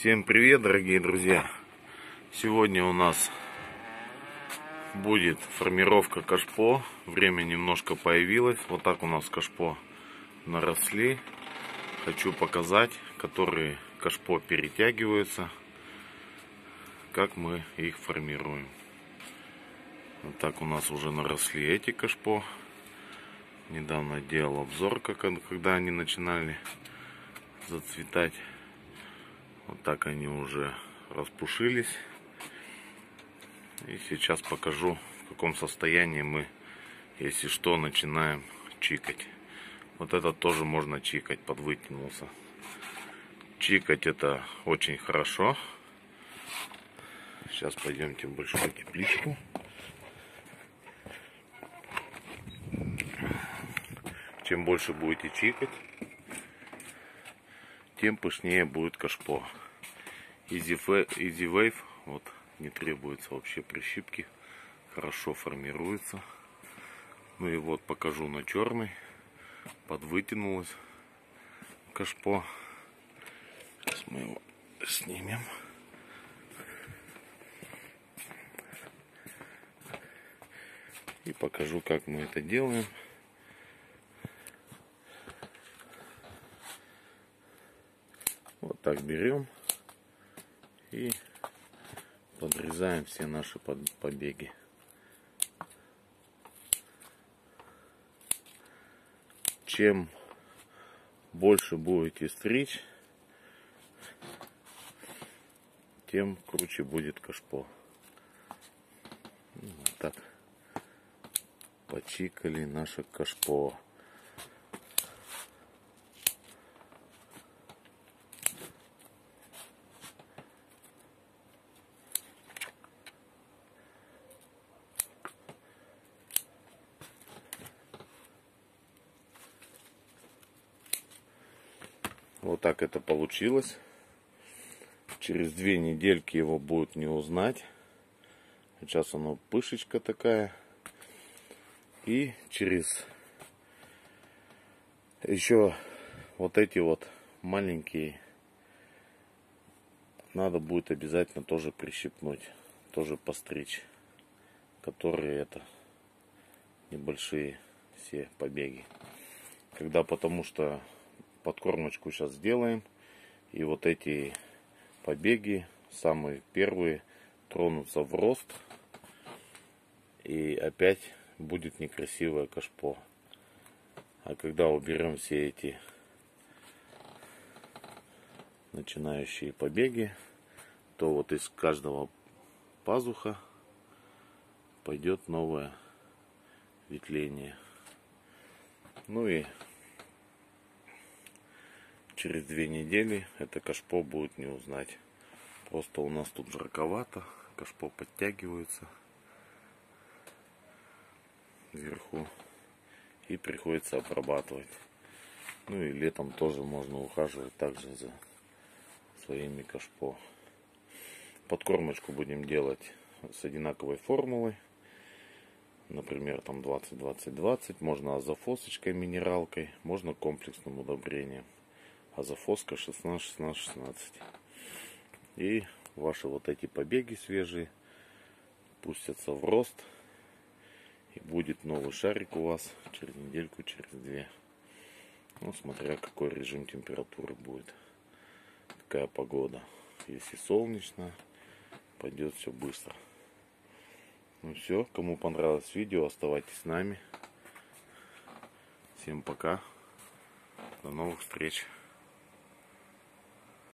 Всем привет, дорогие друзья! Сегодня у нас будет формировка кашпо. Время немножко появилось. Вот так у нас кашпо наросли. Хочу показать, которые кашпо перетягиваются, как мы их формируем. Вот так у нас уже наросли эти кашпо. Недавно делал обзор, когда они начинали зацветать. Вот так они уже распушились. И сейчас покажу, в каком состоянии мы, если что, начинаем чикать. Вот этот тоже можно чикать, подвытянулся. Чикать это очень хорошо. Сейчас пойдемте в большую тепличку. Чем больше будете чикать, тем пышнее будет кашпо. Easy, Easy Wave, вот, не требуется вообще прищипки, хорошо формируется. Ну и вот покажу на черный, подвытянулось кашпо. Сейчас мы его снимем. И покажу, как мы это делаем. Вот так берем и подрезаем все наши побеги. Чем больше будете стричь, тем круче будет кашпо. Вот так почикали наше кашпо. Вот так это получилось. Через две недельки его будет не узнать. Сейчас оно пышечка такая. И через еще вот эти вот маленькие надо будет обязательно тоже прищипнуть, тоже постричь, которые это небольшие все побеги. Когда потому что подкормочку сейчас сделаем. И вот эти побеги, самые первые, тронутся в рост. И опять будет некрасивое кашпо. А когда уберем все эти начинающие побеги, то вот из каждого пазуха пойдет новое ветвление. Ну и через две недели это кашпо будет не узнать. Просто у нас тут жарковато, кашпо подтягивается вверху и приходится обрабатывать. Ну и летом тоже можно ухаживать также за своими кашпо. Подкормочку будем делать с одинаковой формулой. Например, там 20-20-20. Можно азофосочкой, минералкой, можно комплексным удобрением азофоска 16, 16, 16. И ваши вот эти побеги свежие пустятся в рост. И будет новый шарик у вас через недельку, через две. Ну, смотря какой режим температуры будет. Такая погода. Если солнечно, пойдет все быстро. Ну все, кому понравилось видео, оставайтесь с нами. Всем пока. До новых встреч.